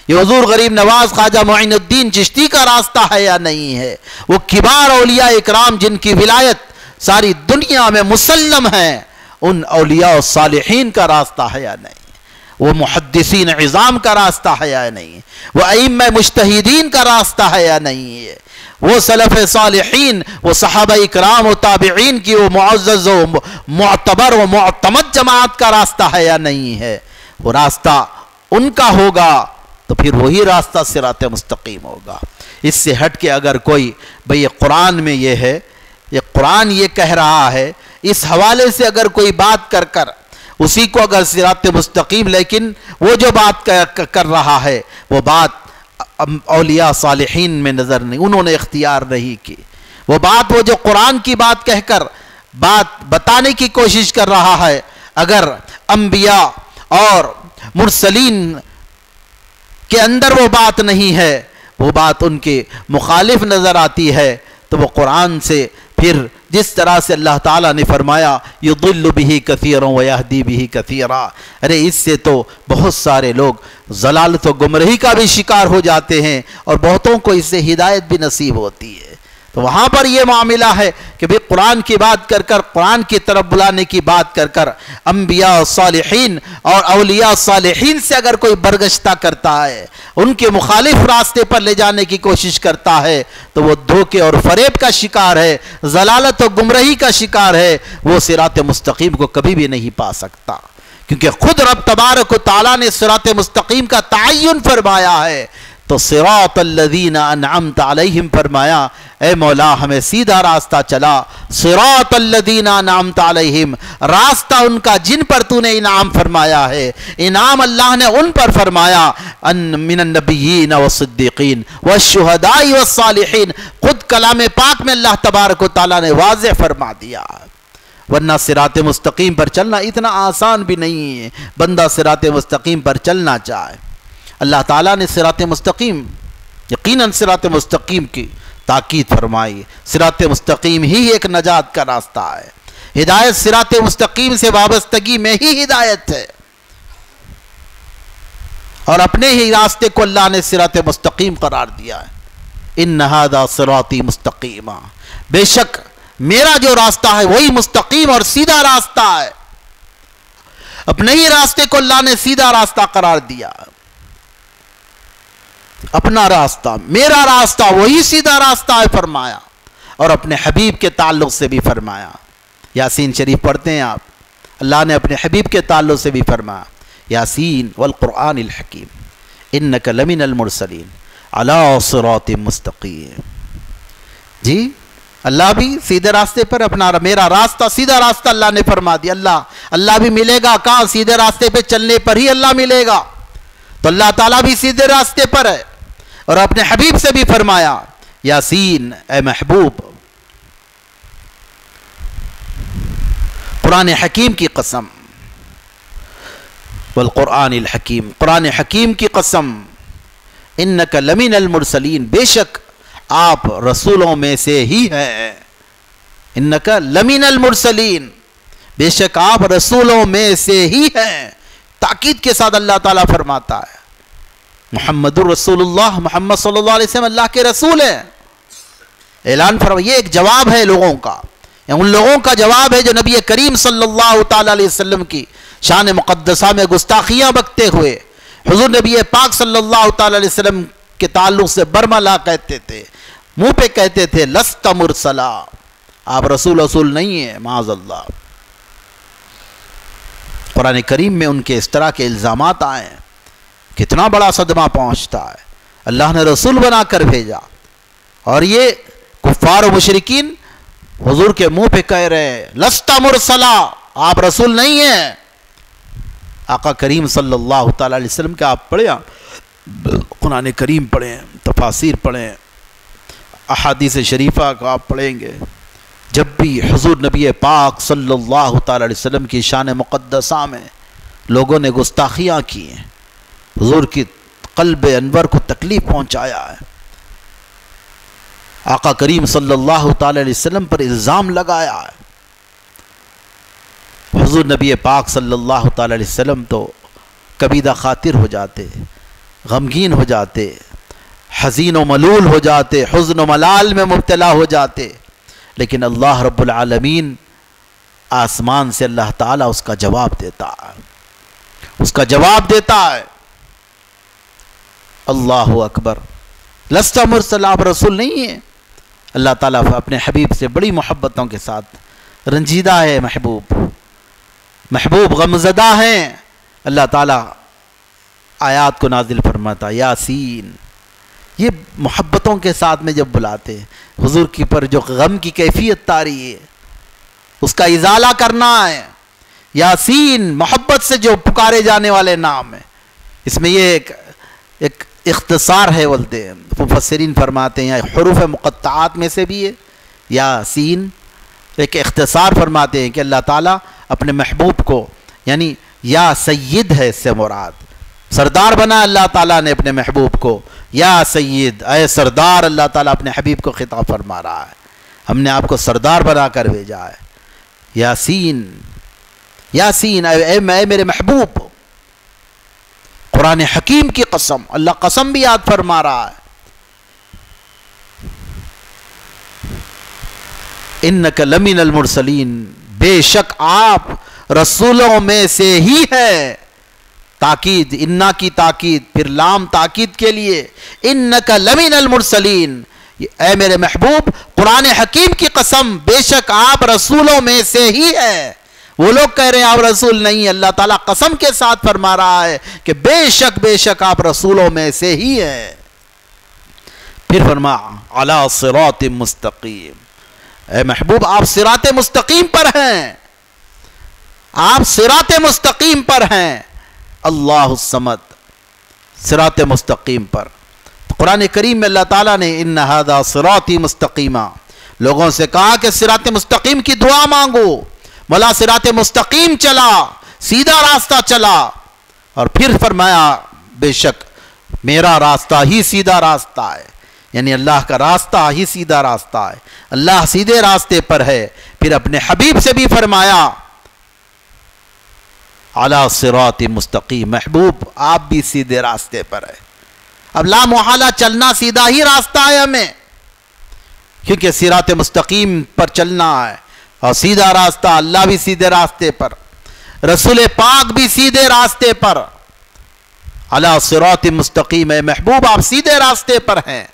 یہ حضور غریب نواز خواجہ معین الدین چشتی کا راستہ ہے یا نہیں ہے؟ وہ کبار اولیاء اکرام جن کی ولایت ساری دنیا میں مسلم ہیں ان اولیاء صالحین کا راستہ ہے یا نہیں؟ وہ محدثین عظام کا راستہ ہے یا نہیں؟ وہ ائم مشتہدین کا راستہ ہے یا نہیں؟ ہے وہ سلف صالحین، وہ صحابہ اکرام و تابعین کی وہ معزز و معتبر و معتمد جماعت کا راستہ ہے یا نہیں ہے؟ وہ راستہ ان کا ہوگا تو پھر وہی راستہ سرات مستقیم ہوگا۔ اس سے ہٹ کے اگر کوئی، بھئی یہ قرآن میں یہ ہے، یہ قرآن یہ کہہ رہا ہے، اس حوالے سے اگر کوئی بات کر کر، اسی کو اگر سرات مستقیم، لیکن وہ جو بات کر رہا ہے، وہ بات اولیاء صالحین میں نظر نہیں، انہوں نے اختیار نہیں کی۔ وہ بات وہ جو قرآن کی بات کہہ کر بات بتانے کی کوشش کر رہا ہے، اگر انبیاء اور مرسلین کے اندر وہ بات نہیں ہے، وہ بات ان کے مخالف نظر آتی ہے، تو وہ قرآن سے پھر جس طرح سے اللہ تعالیٰ نے فرمایا یضل بھی کثیروں ویہدی بھی کثیرا۔ ارے، اس سے تو بہت سارے لوگ ضلالت و گمرہی کا بھی شکار ہو جاتے ہیں اور بہتوں کو اس سے ہدایت بھی نصیب ہوتی ہے۔ تو وہاں پر یہ معاملہ ہے کہ بھی قرآن کی بات کر کر، قرآن کی طرف بلانے کی بات کر کر انبیاء صالحین اور اولیاء صالحین سے اگر کوئی برگشتہ کرتا ہے، ان کے مخالف راستے پر لے جانے کی کوشش کرتا ہے، تو وہ دھوکے اور فریب کا شکار ہے، ضلالت و گمرہی کا شکار ہے، وہ سرات مستقیم کو کبھی بھی نہیں پا سکتا۔ کیونکہ خود رب تبارک و تعالیٰ نے سرات مستقیم کا تعین فرمایا ہے۔ تو صراط الذین انعمت علیہم فرمایا، اے مولا، ہمیں سیدھا راستہ چلا۔ صراط الذین انعمت علیہم، راستہ ان کا جن پر تو نے انعام فرمایا ہے۔ انعام اللہ نے ان پر فرمایا۔ ان من النبیین والصدیقین والشہداء والصالحین، خود کلام پاک میں اللہ تبارک و تعالیٰ نے واضح فرما دیا۔ ورنہ سرات مستقیم پر چلنا اتنا آسان بھی نہیں ہے۔ بندہ سرات مستقیم پر چلنا چاہے۔ اللہ تعالیٰ نے سرات مستقیم، یقیناً سرات مستقیم کی تاکید فرمائی۔ سرات مستقیم ہی ایک نجات کا راستہ ہے۔ ہدایت سرات مستقیم سے وابستگی میں ہی ہدایت ہے۔ اور اپنے ہی راستے کو اللہ نے سرات مستقیم قرار دیا ہے۔ ان نہادا سراتی مستقیم بے شک میرا جو راستہ ہے وہی مستقیم اور سیدھا راستہ ہے۔ اپنے ہی راستے کو اللہ نے سیدھا راستہ قرار دیا۔ ہے اپنا راستہ، میرا راستہ، وہی سیدھا راستہ ہے، فرمایا۔ اور اپنے حبیب کے تعلق سے بھی فرمایا۔ یاسین شریف پڑھتے ہیں آپ۔ اللہ نے اپنے حبیب کے تعلق سے بھی فرمایا۔ یاسین والقرآن الحکیم۔ انک لمن المرسلین۔ علی صراط مستقیم۔ جی اللہ بھی سیدھے راستے پر اپنا میرا راستہ، سیدھا راستہ اللہ نے فرما دیا۔ اللہ اللہ بھی ملے گا۔ کہاں؟ سیدھے راستے پہ چلنے پر ہی اللہ ملے گا۔ تو اللہ تعالیٰ بھی سیدھے راستے پر ہے۔ اور اپنے حبیب سے بھی فرمایا، یاسین، اے محبوب، قرآن حکیم کی قسم، والقرآن الحکیم، قرآن حکیم کی قسم، انکا لمن المرسلین، بے شک آپ رسولوں میں سے ہی ہیں۔ انکا لمن المرسلین، بے شک آپ رسولوں میں سے ہی ہیں۔ تاکید کے ساتھ اللہ تعالیٰ فرماتا ہے۔ محمد الرسول اللہ محمد صلی اللہ علیہ وسلم اللہ کے رسول ہیں۔ اعلان فرما، یہ ایک جواب ہے لوگوں کا۔ یعنی ان لوگوں کا جواب ہے جو نبی کریم صلی اللہ تعالیٰ علیہ وسلم کی شان مقدسہ میں گستاخیاں بکتے ہوئے حضور نبی پاک صلی اللہ تعالیٰ علیہ وسلم کے تعلق سے برملا کہتے تھے، منہ پہ کہتے تھے، لست مرسلا۔ آپ رسول رسول نہیں ہیں معاذ اللہ۔ قرآن کریم میں ان کے اس طرح کے الزامات آئے ہیں۔ کتنا بڑا صدمہ پہنچتا ہے۔ اللہ نے رسول بنا کر بھیجا۔ اور یہ کفار و مشرقین حضور کے منہ پہ کہہ رہے ہیں لستا مرسلا، آپ رسول نہیں ہیں۔ آقا کریم صلی اللہ تعالیٰ علیہ وسلم کے آپ پڑھے قرآن کریم پڑھیں تفاصیر پڑھیں، احادیث شریفہ کو آپ پڑھیں گے۔ جب بھی حضور نبی پاک صلی اللہ تعالیٰ علیہ وسلم کی شان مقدسہ میں لوگوں نے گستاخیاں کی ہیں حضور کی قلب انور کو تکلیف پہنچایا ہے۔ آقا کریم صلی اللہ تعالی علیہ وسلم پر الزام لگایا ہے۔ حضور نبی پاک صلی اللہ تعالی علیہ وسلم تو کبیدہ خاطر ہو جاتے، غمگین ہو جاتے، حزین و ملول ہو جاتے، حزن و ملال میں مبتلا ہو جاتے۔ لیکن اللہ رب العالمین آسمان سے اللہ تعالیٰ اس کا جواب دیتا ہے۔ اس کا جواب دیتا ہے۔ اللہ اکبر۔ لستا مرسل، آپ رسول نہیں ہے اللہ تعالیٰ اپنے حبیب سے بڑی محبتوں کے ساتھ رنجیدہ ہے محبوب۔ محبوب غمزدہ ہیں۔ اللہ تعالیٰ آیات کو نازل فرماتا، یاسین۔ یہ محبتوں کے ساتھ میں جب بلاتے ہیں حضور کی پر جو غم کی کیفیت تاری ہے اس کا ازالہ کرنا ہے۔ یاسین، محبت سے جو پکارے جانے والے نام ہیں۔ اس میں یہ ایک ایک اختصار ہے بولتے ہیں مفسرین فرماتے ہیں، حروف مقطعات میں سے بھی ہے یا سین ایک اختصار فرماتے ہیں کہ اللہ تعالیٰ اپنے محبوب کو یعنی یا سید ہے اس سے مراد۔ سردار بنا اللہ تعالیٰ نے اپنے محبوب کو، یا سید، اے سردار، اللہ تعالیٰ اپنے حبیب کو خطاب فرما رہا ہے۔ ہم نے آپ کو سردار بنا کر بھیجا ہے۔ یاسین یاسین اے میرے محبوب۔ قرآن حکیم کی قسم، اللہ قسم بھی یاد فرما رہا ہے۔ انکا لمن المرسلین، بے شک آپ رسولوں میں سے ہی ہے۔ تاکید، انا کی تاکید، پھر لام تاکید کے لیے۔ انکا لمن المرسلین اے میرے محبوب، قرآن حکیم کی قسم، بے شک آپ رسولوں میں سے ہی ہے۔ وہ لوگ کہہ رہے ہیں، آپ رسول نہیں اللہ تعالیٰ قسم کے ساتھ فرما رہا ہے کہ بے شک بے شک آپ رسولوں میں سے ہی ہے پھر فرما علا صراط مستقیم۔ اے محبوب، آپ صراط مستقیم پر ہیں۔ آپ صراط مستقیم پر ہیں۔ اللہ السمد صراط مستقیم پر۔ قرآن کریم میں اللہ تعالیٰ نے ان هذا صراطی مستقیمہ لوگوں سے کہا کہ صراط مستقیم کی دعا مانگو۔ مولا سرات مستقیم چلا، سیدھا راستہ چلا۔ اور پھر فرمایا، بے شک میرا راستہ ہی سیدھا راستہ ہے۔ یعنی اللہ کا راستہ ہی سیدھا راستہ ہے۔ اللہ سیدھے راستے پر ہے۔ پھر اپنے حبیب سے بھی فرمایا اعلیٰ سرات مستقیم، محبوب، آپ بھی سیدھے راستے پر ہے۔ اب لا محالہ چلنا سیدھا ہی راستہ ہے ہمیں۔ کیونکہ سیرات مستقیم پر چلنا ہے۔ اور سیدھا راستہ اللہ بھی سیدھے راستے پر، رسول پاک بھی سیدھے راستے پر۔ اللہ سروت مستقیم ہے محبوب، آپ سیدھے راستے پر ہیں۔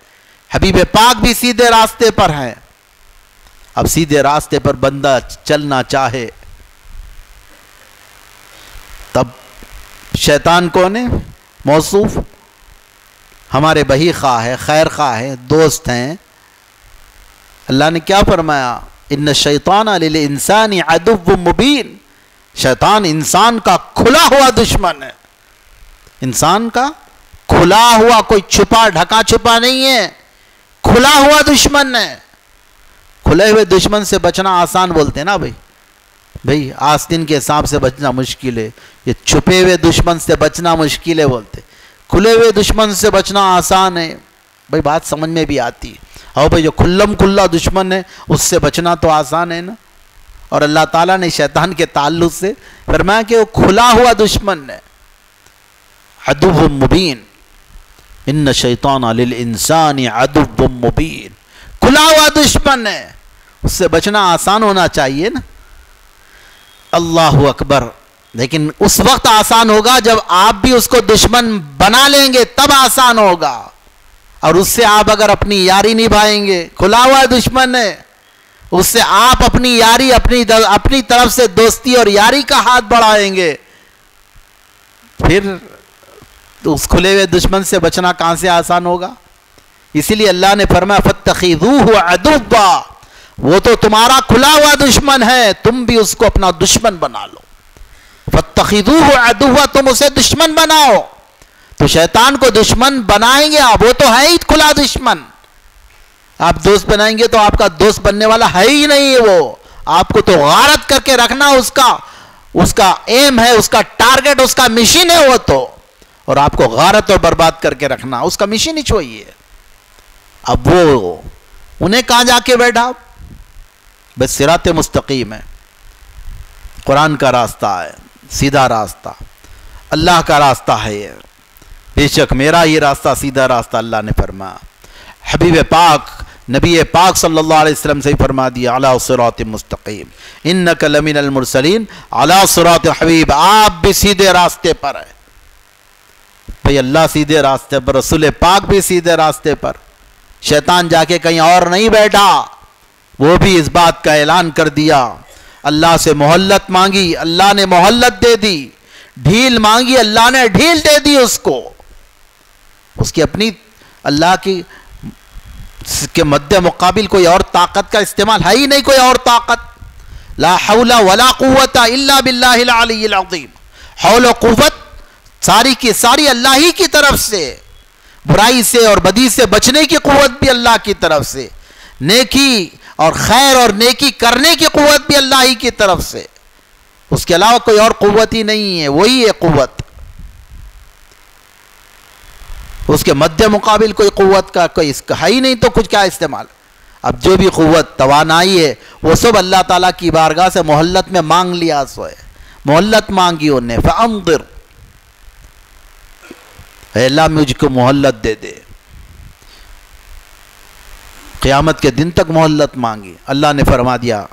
حبیب پاک بھی سیدھے راستے پر ہیں۔ اب سیدھے راستے پر بندہ چلنا چاہے۔ تب شیطان کون ہے؟ موصوف۔ ہمارے بہی خواہ ہے خیر خواہ ہے دوست ہیں۔ اللہ نے کیا فرمایا؟ ان شیطان انسانی ادب مبین۔ شیطان انسان کا کھلا ہوا دشمن ہے۔ انسان کا کھلا ہوا کوئی چھپا، ڈھکا چھپا نہیں ہے۔ کھلا ہوا دشمن ہے۔ کھلے ہوئے دشمن سے بچنا آسان بولتے ہیں نا بھائی۔ بھائی آستین کے حساب سے بچنا مشکل ہے۔ یہ چھپے ہوئے دشمن سے بچنا مشکل ہے بولتے۔ کھلے ہوئے دشمن سے بچنا آسان ہے۔ بھائی، بات سمجھ میں بھی آتی ہے۔ اور بھائی جو کھلم کھلا دشمن ہے، اس سے بچنا تو آسان ہے نا؟ اور اللہ تعالیٰ نے شیطان کے تعلق سے فرمایا کہ وہ کھلا ہوا دشمن ہے۔ ادب مبین۔ ان شیطان للانسان ادب مبین۔ کھلا ہوا دشمن ہے۔ اس سے بچنا آسان ہونا چاہیے نا۔ اللہ اکبر۔ لیکن اس وقت آسان ہوگا جب آپ بھی اس کو دشمن بنا لیں گے، تب آسان ہوگا۔ اور اس سے آپ اگر اپنی یاری نبھائیں گے، کھلا ہوا دشمن ہے، اس سے آپ اپنی یاری اپنی اپنی طرف سے دوستی اور یاری کا ہاتھ بڑھائیں گے۔ پھر اس کھلے ہوئے دشمن سے بچنا کہاں سے آسان ہوگا؟ اسی لیے اللہ نے فرمایا فتخذوه عدوا۔ وہ تو تمہارا کھلا ہوا دشمن ہے، تم بھی اس کو اپنا دشمن بنا لو۔ فتخذوه عدوا، تم اسے دشمن بناؤ۔ تو شیطان کو دشمن بنائیں گے آپ وہ تو ہے ہی کھلا دشمن۔ آپ دوست بنائیں گے تو آپ کا دوست بننے والا ہے ہی نہیں وہ۔ آپ کو تو غارت کر کے رکھنا اس کا اس کا ایم ہے، اس کا ٹارگٹ اس کا مشین ہے وہ تو۔ اور آپ کو غارت اور برباد کر کے رکھنا، اس کا مشین ہی چوئیے اب وہ انہیں کہاں جا کے بیٹھا؟ بس سرات مستقیم ہے۔ قرآن کا راستہ ہے، سیدھا راستہ۔ اللہ کا راستہ ہے یہ۔ بے شک میرا یہ راستہ سیدھا راستہ اللہ نے فرمایا۔ حبیب پاک، نبی پاک صلی اللہ علیہ وسلم سے فرما دیا، علی صراط مستقیم انک لمن المرسلین، علی صراط حبیب، آپ بھی سیدھے راستے پر ہیں۔ بھئی اللہ سیدھے راستے پر، رسول پاک بھی سیدھے راستے پر۔ شیطان جا کے کہیں اور نہیں بیٹھا، وہ بھی اس بات کا اعلان کر دیا۔ اللہ سے محلت مانگی، اللہ نے محلت دے دی۔ ڈھیل مانگی، اللہ نے ڈھیل دے دی اس کو۔ اس کی اپنی اللہ کی کے مد مقابل کوئی اور طاقت کا استعمال ہے ہی نہیں کوئی اور طاقت۔ لا حول ولا قوت الا باللہ العلی العظیم۔ حول و قوت ساری کی ساری اللہ ہی کی طرف سے، برائی سے اور بدی سے بچنے کی قوت بھی اللہ کی طرف سے۔ نیکی اور خیر اور نیکی کرنے کی قوت بھی اللہ ہی کی طرف سے۔ اس کے علاوہ کوئی اور قوت ہی نہیں ہے، وہی ہے قوت۔ اس کے مدد مقابل کوئی قوت کا کوئی ہے ہی نہیں تو کچھ کیا استعمال؟ اب جو بھی قوت توانائی ہے، وہ سب اللہ تعالیٰ کی بارگاہ سے محلت میں مانگ لیا سو ہے محلت مانگی انہیں فَأَمْضِرْ۔ اے اللہ، مجھ کو محلت دے دے۔ قیامت کے دن تک محلت مانگی۔ اللہ نے فرما دیا،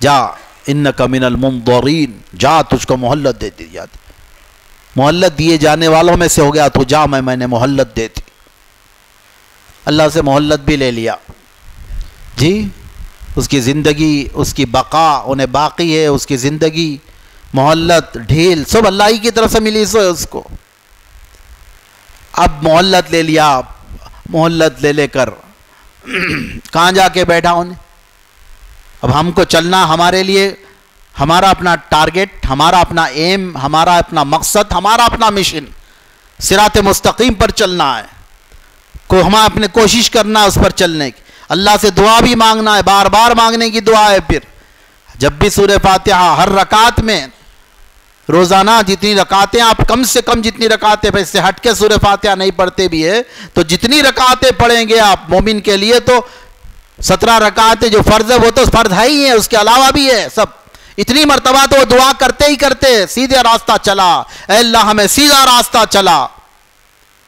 جا انکا من الممضرین جا، تجھ کو محلت دے دی جاتی۔ محلت دیے جانے والوں میں سے ہو گیا تو جا میں میں نے محلت دے دی۔ اللہ سے محلت بھی لے لیا۔ جی اس کی زندگی، اس کی بقا انہیں باقی ہے، اس کی زندگی محلت ڈھیل، سب اللہ ہی کی طرف سے ملی، سو ہے اس کو۔ اب محلت لے لیا محلت لے لے کر [CLEARS THROAT] کہاں جا کے بیٹھا انہیں؟ اب ہم کو چلنا ہمارے لیے ہمارا اپنا ٹارگٹ ہمارا اپنا ایم ہمارا اپنا مقصد، ہمارا اپنا مشن سرات مستقیم پر چلنا ہے۔ کو ہم اپنے کوشش کرنا ہے اس پر چلنے کی۔ اللہ سے دعا بھی مانگنا ہے، بار بار مانگنے کی دعا ہے۔ پھر جب بھی سورہ فاتحہ ہر رکعت میں روزانہ جتنی رکاتیں آپ کم سے کم جتنی رکاتیں پھر سے ہٹ کے سورہ فاتحہ نہیں پڑھتے بھی ہے تو جتنی رکاتیں پڑھیں گے آپ مومن کے لیے تو سترہ رکاتیں جو فرض ہے وہ تو فرض ہے ہی ہیں، اس کے علاوہ بھی ہے سب۔ اتنی مرتبہ تو وہ دعا کرتے ہی کرتے سیدھے راستہ چلا۔ اے اللہ، ہمیں سیدھا راستہ چلا۔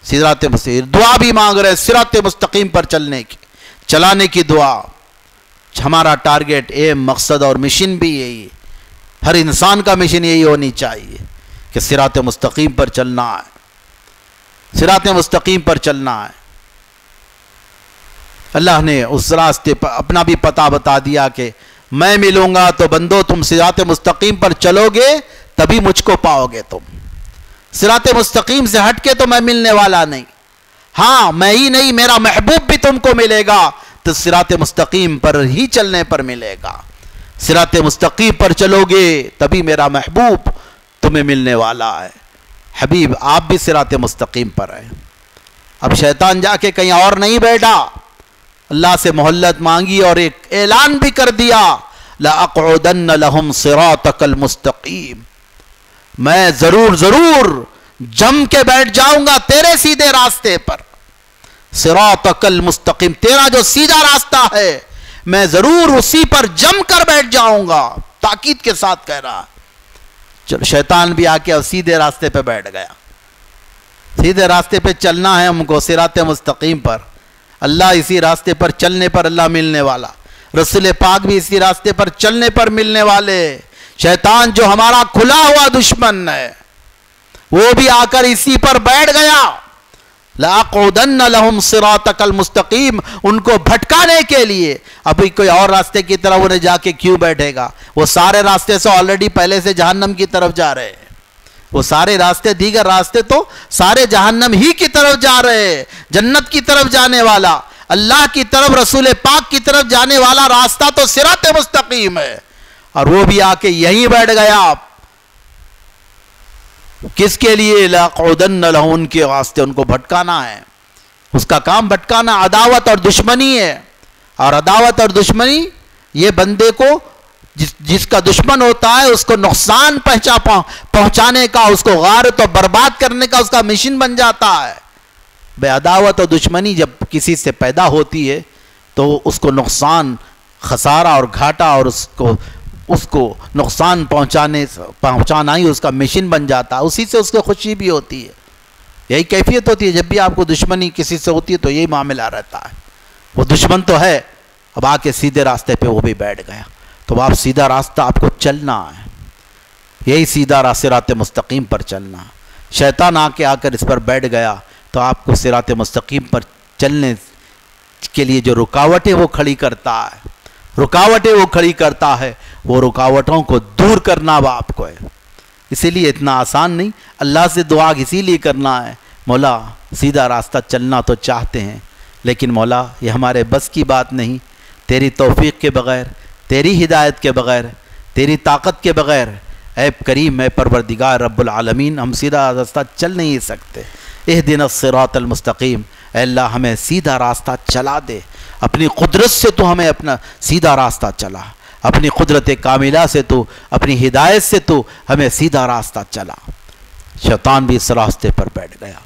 سیدھات مستقیم، دعا بھی مانگ رہے سرات مستقیم پر چلنے کی، چلانے کی دعا۔ ہمارا ٹارگٹ ایم مقصد اور مشن بھی یہی ہر انسان کا مشن یہی ہونی چاہیے کہ سرات مستقیم پر چلنا ہے۔ سرات مستقیم پر چلنا ہے۔ اللہ نے اس راستے پر اپنا بھی پتہ بتا دیا کہ میں ملوں گا تو بندو تم سرات مستقیم پر چلو گے، تبھی مجھ کو پاؤ گے تم۔ سرات مستقیم سے ہٹ کے تو میں ملنے والا نہیں۔ ہاں میں ہی نہیں، میرا محبوب بھی تم کو ملے گا، تو سرات مستقیم پر ہی چلنے پر ملے گا۔ سرات مستقیم پر چلو گے، تبھی میرا محبوب تمہیں ملنے والا ہے۔ حبیب، آپ بھی سرات مستقیم پر ہیں۔ اب شیطان جا کے کہیں اور نہیں بیٹھا۔ اللہ سے محلت مانگی اور ایک اعلان بھی کر دیا، لَأَقْعُدَنَّ لَهُمْ صِرَاطَكَ الْمُسْتَقِيمِ۔ میں ضرور ضرور جم کے بیٹھ جاؤں گا تیرے سیدھے راستے پر۔ صراطک المستقیم تیرا جو سیدھا راستہ ہے، میں ضرور اسی پر جم کر بیٹھ جاؤں گا۔ تاکید کے ساتھ کہہ رہا چلو شیطان بھی آ کے سیدھے راستے پہ بیٹھ گیا۔ سیدھے راستے پہ چلنا ہے ہم کو سرات مستقیم پر۔ اللہ اسی راستے پر چلنے پر اللہ ملنے والا۔ رسول پاک بھی اسی راستے پر چلنے پر ملنے والے۔ شیطان جو ہمارا کھلا ہوا دشمن ہے، وہ بھی آ کر اسی پر بیٹھ گیا۔ لَأَقْعُدَنَّ لَهُمْ صِرَاطَكَ الْمُسْتَقِيمِ ان کو بھٹکانے کے لیے۔ ابھی کوئی اور راستے کی طرف انہیں جا کے کیوں بیٹھے گا؟ وہ سارے راستے سے آلریڈی پہلے سے جہنم کی طرف جا رہے ہیں۔ وہ سارے راستے دیگر راستے تو سارے جہنم ہی کی طرف جا رہے ہیں، جنت کی طرف جانے والا، اللہ کی طرف، رسول پاک کی طرف جانے والا راستہ تو سرات مستقیم ہے۔ اور وہ بھی آ کے یہیں بیٹھ گیا آپ۔ کس کے لیے؟ ان کے واسطے ان کو بھٹکانا ہے۔ اس کا کام بھٹکانا عداوت اور دشمنی ہے۔ اور عداوت اور دشمنی، یہ بندے کو جس جس کا دشمن ہوتا ہے، اس کو نقصان پہنچا، پہنچانے کا، اس کو غارت اور برباد کرنے کا، اس کا مشن بن جاتا ہے۔ بے عداوت اور دشمنی جب کسی سے پیدا ہوتی ہے، تو اس کو نقصان، خسارہ اور گھاٹا اور اس کو اس کو نقصان پہنچانے پہنچانا ہی اس کا مشن بن جاتا ہے۔ اسی سے اس کو خوشی بھی ہوتی ہے۔ یہی کیفیت ہوتی ہے۔ جب بھی آپ کو دشمنی کسی سے ہوتی ہے، تو یہی معاملہ رہتا ہے۔ وہ دشمن تو ہے۔ اب آ کے سیدھے راستے پہ وہ بھی بیٹھ گیا۔ تو آپ سیدھا راستہ آپ کو چلنا ہے۔ یہی سیدھا راست مستقیم پر چلنا۔ شیطان آ کے آ کر اس پر بیٹھ گیا تو آپ کو سرات مستقیم پر چلنے کے لیے جو رکاوٹیں وہ کھڑی کرتا ہے، رکاوٹیں وہ کھڑی کرتا ہے، وہ رکاوٹوں کو دور کرنا وہ آپ کو ہے۔ اسی لیے اتنا آسان نہیں، اللہ سے دعا اسی لیے کرنا ہے۔ مولا، سیدھا راستہ چلنا تو چاہتے ہیں، لیکن مولا، یہ ہمارے بس کی بات نہیں، تیری توفیق کے بغیر تیری ہدایت کے بغیر تیری طاقت کے بغیر اے کریم، اے پروردگار، رب العالمین، ہم سیدھا راستہ چل نہیں سکتے۔ اہ دن الصراط المستقیم۔ اے اللہ، ہمیں سیدھا راستہ چلا دے۔ اپنی قدرت سے تو ہمیں اپنا سیدھا راستہ چلا۔ اپنی قدرت کاملہ سے تو، اپنی ہدایت سے تو ہمیں سیدھا راستہ چلا۔ شیطان بھی اس راستے پر بیٹھ گیا۔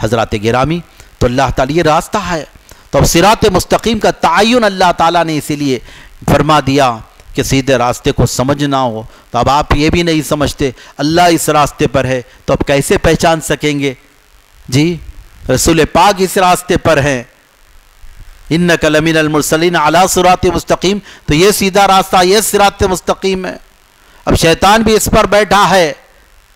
حضرات گرامی، تو اللہ تعالیٰ یہ راستہ ہے۔ تو اب سرات مستقیم کا تعین اللہ تعالیٰ نے اسی لیے فرما دیا کہ سیدھے راستے کو سمجھنا ہو۔ تو اب آپ یہ بھی نہیں سمجھتے، اللہ اس راستے پر ہے، تو اب کیسے پہچان سکیں گے؟ جی رسول پاک اس راستے پر ہیں۔ ان کلمین المرسلین علی صراط مستقیم، تو یہ سیدھا راستہ، یہ صراط مستقیم ہے۔ اب شیطان بھی اس پر بیٹھا ہے۔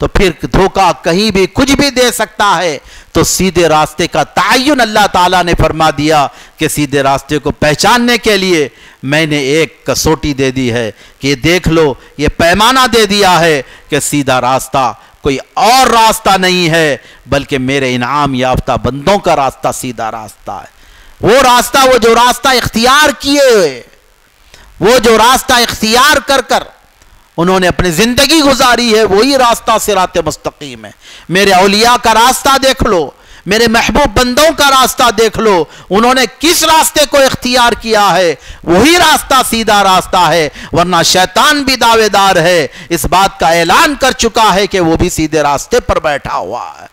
تو پھر دھوکہ کہیں بھی کچھ بھی دے سکتا ہے، تو سیدھے راستے کا تعین اللہ تعالیٰ نے فرما دیا کہ سیدھے راستے کو پہچاننے کے لیے میں نے ایک کسوٹی دے دی ہے کہ یہ دیکھ لو، یہ پیمانہ دے دیا ہے کہ سیدھا راستہ کوئی اور راستہ نہیں ہے، بلکہ میرے انعام یافتہ بندوں کا راستہ سیدھا راستہ ہے۔ وہ راستہ، وہ جو راستہ اختیار کیے ہوئے وہ جو راستہ اختیار کر کر انہوں نے اپنی زندگی گزاری ہے، وہی راستہ سرات مستقیم ہے۔ میرے اولیاء کا راستہ دیکھ لو، میرے محبوب بندوں کا راستہ دیکھ لو۔ انہوں نے کس راستے کو اختیار کیا ہے، وہی راستہ سیدھا راستہ ہے۔ ورنہ شیطان بھی دعوے دار ہے۔ اس بات کا اعلان کر چکا ہے کہ وہ بھی سیدھے راستے پر بیٹھا ہوا ہے۔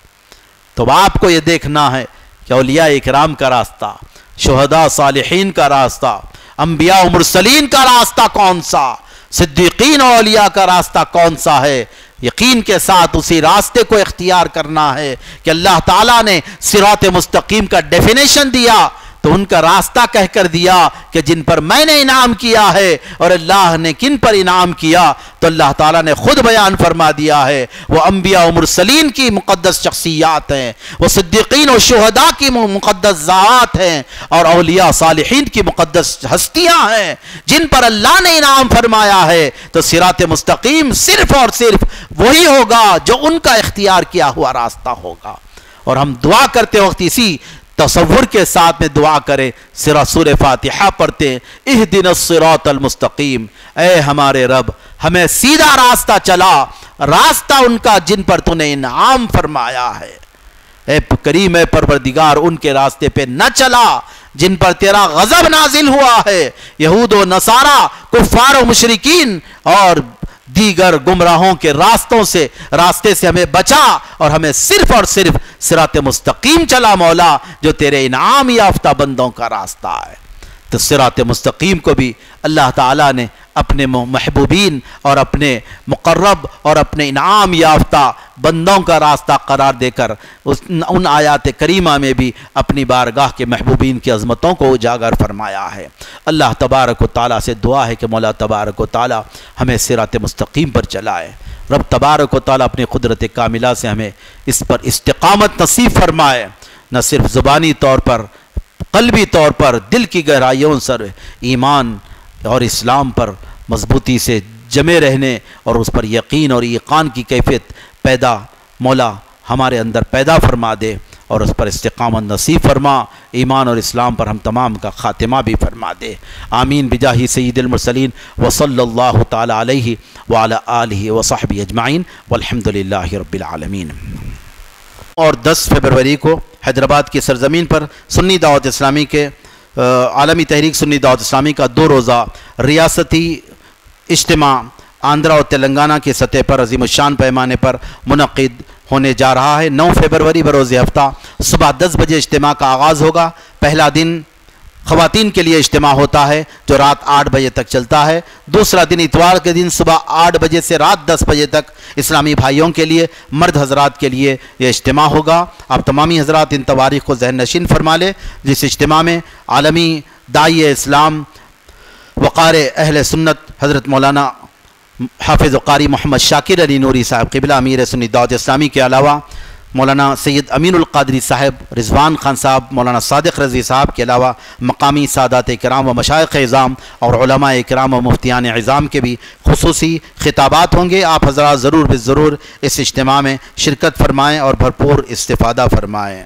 تو آپ کو یہ دیکھنا ہے کہ اولیاء اکرام کا راستہ، شہداء صالحین کا راستہ، انبیاء و مرسلین کا راستہ کون سا؟ صدیقین اور اولیاء کا راستہ کون سا ہے؟ یقین کے ساتھ اسی راستے کو اختیار کرنا ہے کہ اللہ تعالیٰ نے صراط مستقیم کا ڈیفینیشن دیا۔ تو ان کا راستہ کہہ کر دیا کہ جن پر میں نے انعام کیا ہے اور اللہ نے کن پر انعام کیا، تو اللہ تعالیٰ نے خود بیان فرما دیا ہے۔ وہ انبیاء و مرسلین کی مقدس شخصیات ہیں، وہ صدیقین و شہداء کی مقدس ذات ہیں اور اولیاء صالحین کی مقدس ہستیاں ہیں۔ جن پر اللہ نے انعام فرمایا ہے، تو سرات مستقیم صرف اور صرف وہی ہوگا جو ان کا اختیار کیا ہوا راستہ ہوگا۔ اور ہم دعا کرتے وقت اسی تصور کے ساتھ میں دعا کرے سرا سور فاتحہ پڑھتے اہ دن الصراط المستقیم۔ اے ہمارے رب، ہمیں سیدھا راستہ چلا۔ راستہ ان کا جن پر تو نے انعام فرمایا ہے۔ اے کریم اے پروردگار، ان کے راستے پہ نہ چلا جن پر تیرا غضب نازل ہوا ہے۔ یہود و نصارہ، کفار و مشرقین اور دیگر گمراہوں کے راستوں سے، راستے سے ہمیں بچا اور ہمیں صرف اور صرف سرات مستقیم چلا مولا جو تیرے انعام یافتہ بندوں کا راستہ ہے۔ تو سرات مستقیم کو بھی اللہ تعالیٰ نے اپنے محبوبین اور اپنے مقرب اور اپنے انعام یافتہ بندوں کا راستہ قرار دے کر ان آیات کریمہ میں بھی اپنی بارگاہ کے محبوبین کی عظمتوں کو اجاگر فرمایا ہے۔ اللہ تبارک و تعالیٰ سے دعا ہے کہ مولا تبارک و تعالیٰ ہمیں سرات مستقیم پر چلائے۔ رب تبارک و تعالیٰ اپنی قدرت کاملہ سے ہمیں اس پر استقامت نصیب فرمائے۔ نہ صرف زبانی طور پر قلبی طور پر، دل کی گہرائیوں سر، ایمان اور اسلام پر مضبوطی سے جمے رہنے اور اس پر یقین اور یقان کی کیفیت پیدا، مولا ہمارے اندر پیدا فرما دے اور اس پر استقامت نصیب فرما، ایمان اور اسلام پر ہم تمام کا خاتمہ بھی فرما دے۔ آمین۔ بجاہی سید المرسلین۔ وصلی اللہ تعالی علیہ وعلی آلہ وصحب اجمعین۔ والحمد للہ رب العالمین۔ اور دس فبروری کو حیدرآباد کی سرزمین پر سنی دعوت اسلامی کے عالمی تحریک سنی دعوت اسلامی کا دو روزہ ریاستی اجتماع آندھرا اور تلنگانہ کی سطح پر عظیم الشان پیمانے پر منعقد ہونے جا رہا ہے۔ نو فیبروری بروز ہفتہ صبح دس بجے اجتماع کا آغاز ہوگا۔ پہلا دن خواتین کے لیے اجتماع ہوتا ہے، جو رات آٹھ بجے تک چلتا ہے۔ دوسرا دن اتوار کے دن صبح آٹھ بجے سے رات دس بجے تک اسلامی بھائیوں کے لیے، مرد حضرات کے لیے یہ اجتماع ہوگا۔ آپ تمامی حضرات ان تواریخ کو ذہن نشین فرما لے جس اجتماع میں عالمی دائی اسلام وقار اہل سنت حضرت مولانا حافظ وقاری محمد شاکر علی نوری صاحب، قبلہ امیر سنی دعوت اسلامی کے علاوہ مولانا سید امین القادری صاحب، رضوان خان صاحب، مولانا صادق رضی صاحب کے علاوہ مقامی سادات اکرام و مشائق اعظام اور علماء اکرام و مفتیان اعظام کے بھی خصوصی خطابات ہوں گے۔ آپ حضرات ضرور بے ضرور اس اجتماع میں شرکت فرمائیں اور بھرپور استفادہ فرمائیں۔